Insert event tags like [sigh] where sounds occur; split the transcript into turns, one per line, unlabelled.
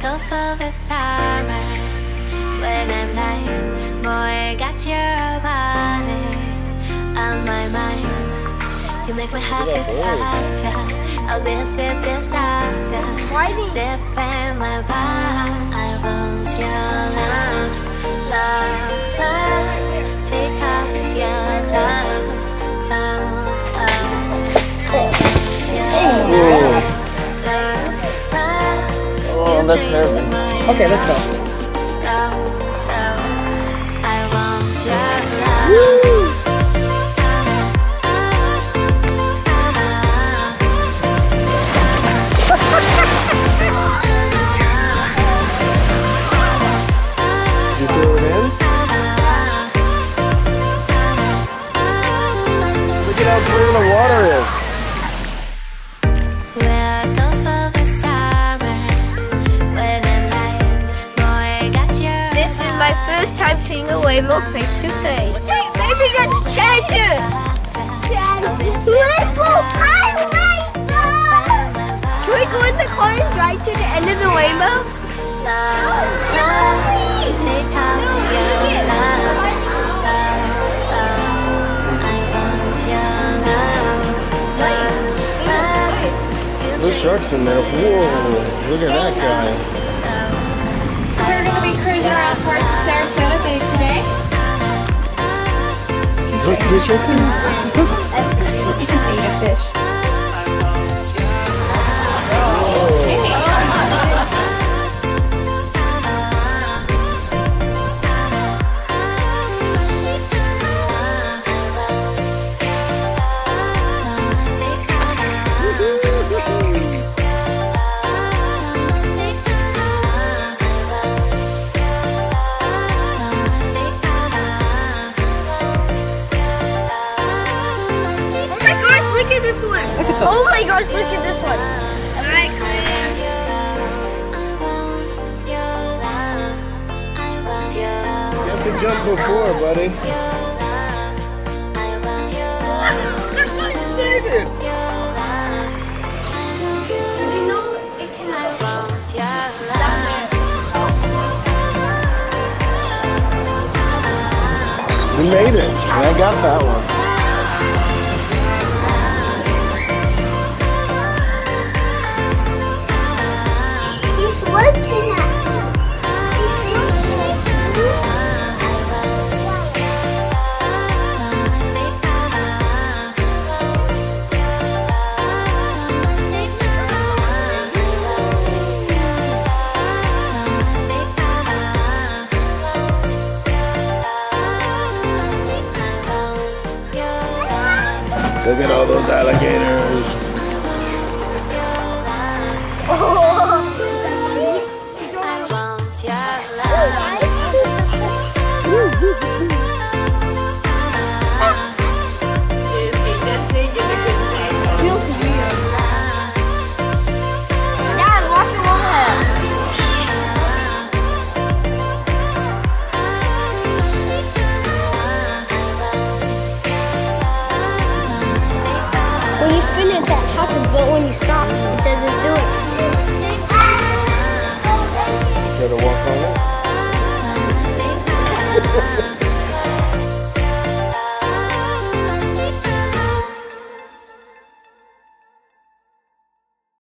go for the summer when I'm lying. Boy, got your body on my mind. You make my heart beat faster. I'll be a sweet disaster. Deep in my palm, I want You
threw it in? Look at how clear the water is.
My first time seeing a rainbow face to face. Maybe that's treasure. Rainbow highlighter. Can we go in the car and drive to the end of the rainbow?
Take off your clothes, clothes, clothes. I want your love, love, love.
There's sharks in there. Whoa, look at that guy.
Sarasota Bay today.
Fish
Oh my gosh, look at this one.
You have to jump before, buddy. [laughs] We made it. And I got that one. Look at all those alligators.